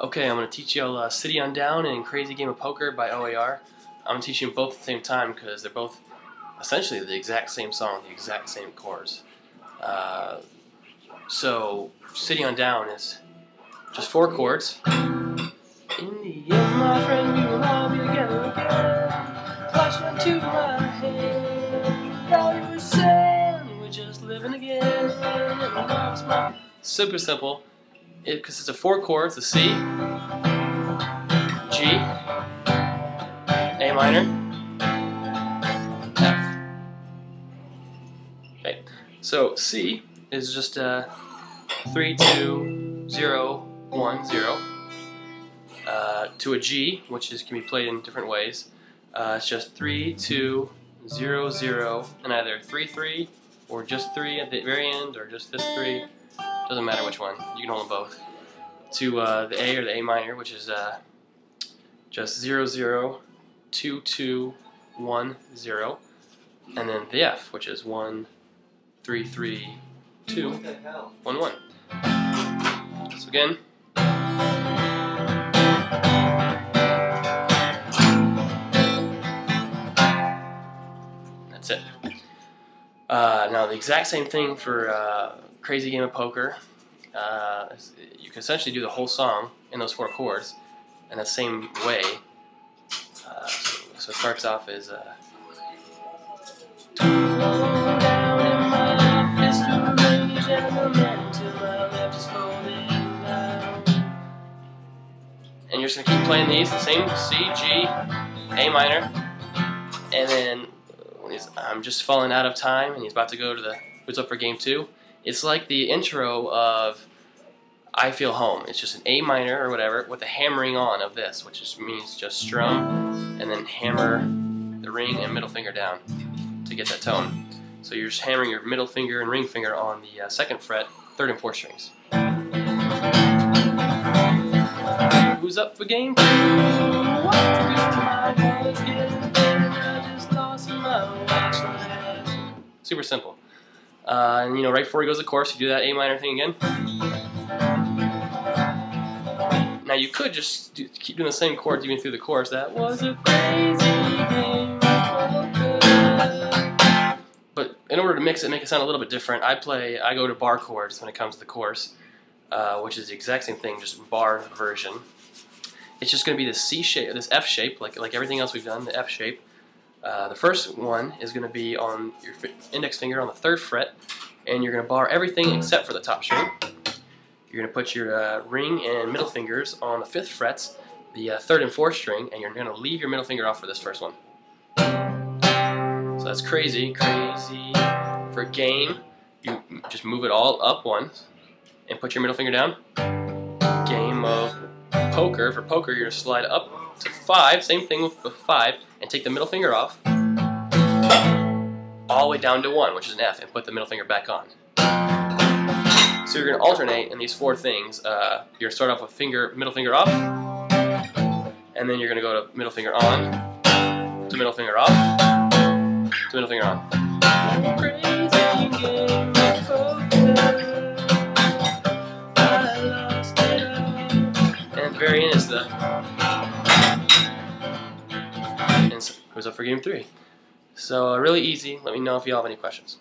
Okay, I'm going to teach you uh, City on Down and Crazy Game of Poker by OAR. I'm going to teach you both at the same time because they're both essentially the exact same song, the exact same chords. Uh, so, City on Down is just four chords. In the end, my friend, will all be together again. Flash my head. You saying we're just living again. Super simple it it's a four chord, it's a C, G, A minor, F. Okay, so C is just uh, 3, 2, 0, 1, 0. Uh, to a G, which is, can be played in different ways. Uh, it's just 3, 2, 0, 0, and either 3, 3, or just 3 at the very end, or just this 3. Doesn't matter which one. You can hold them both. To uh, the A or the A minor, which is uh, just 0, 0, 2, 2, 1, 0. And then the F, which is 1, 3, 3, 2, 1, 1. So again. That's it. Uh, now the exact same thing for uh, Crazy Game of Poker. Uh, you can essentially do the whole song in those four chords in the same way. Uh, so, so, it starts off as. Uh, and you're just to keep playing these, the same C, G, A minor, and then he's, I'm just falling out of time and he's about to go to the, who's up for game two, it's like the intro of I Feel Home. It's just an A minor or whatever with a hammering on of this, which just means just strum and then hammer the ring and middle finger down to get that tone. So you're just hammering your middle finger and ring finger on the uh, second fret, third and fourth strings. Who's up for game two? Super simple. Uh, and you know, right before he goes to chorus, you do that A minor thing again. Now you could just do, keep doing the same chords even through the chorus. That was a crazy. But in order to mix it, make it sound a little bit different, I play, I go to bar chords when it comes to the chorus, uh, which is the exact same thing, just bar version. It's just going to be this C shape, this F shape, like like everything else we've done, the F shape. Uh, the first one is going to be on your index finger on the third fret, and you're going to bar everything except for the top string. You're going to put your uh, ring and middle fingers on the fifth frets, the uh, third and fourth string, and you're going to leave your middle finger off for this first one. So that's crazy, crazy. For game, you just move it all up one and put your middle finger down. Game of poker, for poker, you're going to slide up to 5, same thing with the 5, and take the middle finger off all the way down to 1, which is an F, and put the middle finger back on. So you're going to alternate in these four things. Uh, you're going to start off with finger, middle finger off, and then you're going to go to middle finger on, to middle finger off, to middle finger on. And who's up for game three. So uh, really easy. Let me know if you have any questions.